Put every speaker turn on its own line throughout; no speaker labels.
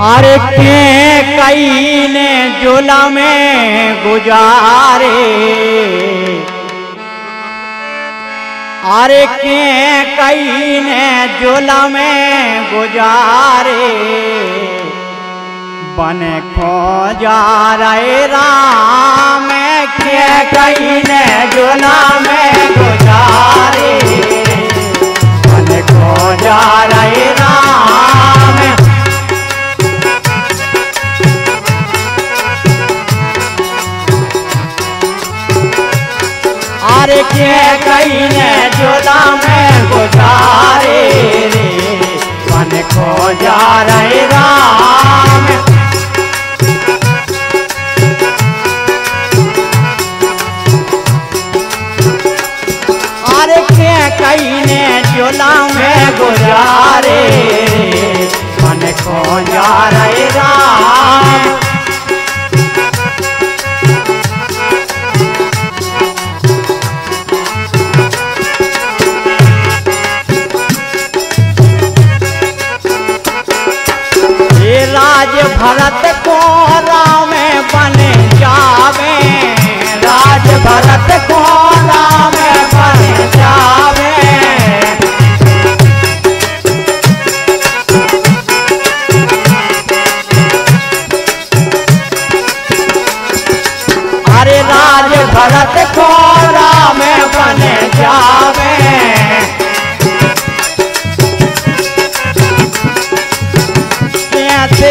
अरे के कई ने जोला में गुजारे। अरे के कई ने जोला में गुजारे। बने खो जा रहे राम, के कई ने जोला में खो जा रहे राम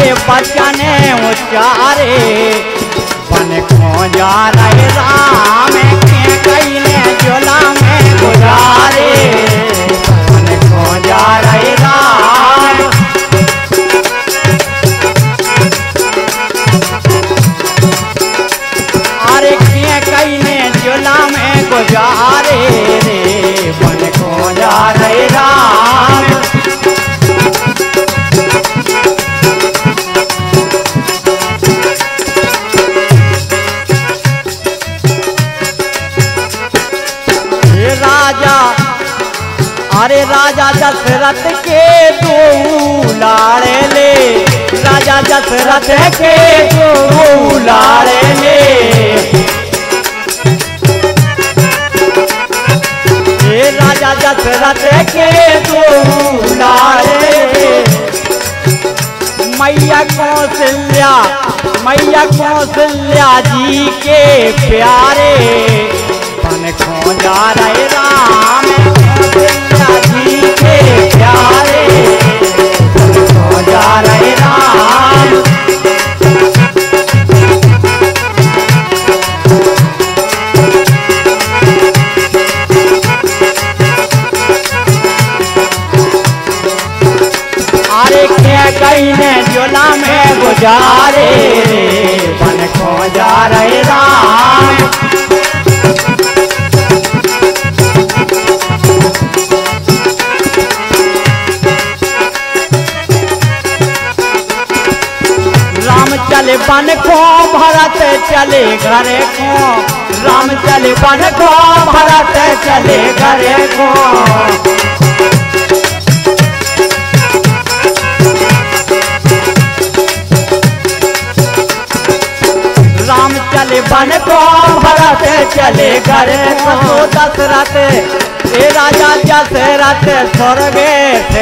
कैसे बचने उचारे बन खो जा रहे राजा, अरे राजा दशरथ के दो लाड़े ले। राजा दशरथ के दो लाड़े ले राजा दशरथ के दो लाड़े मैया कौशल्या मैया कौशल्या जी के प्यारे। बन खो जा रहे राम जी के प्यारे बन खो जा रहे राम अरे के कहीं ने जोला में गुजारे बन राम। भरत चले घरे को। राम चले बन को भरत चले घरे को। राम चले बन को भरत चले घरे को। दशरथ ए राजा दशरथ स्वर्गे से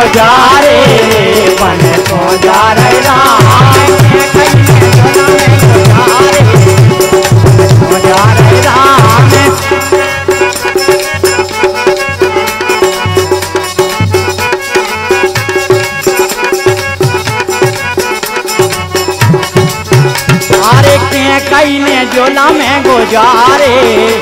जारे तो जा रे वन को जा रे राम कई ने जोला में गुजारे।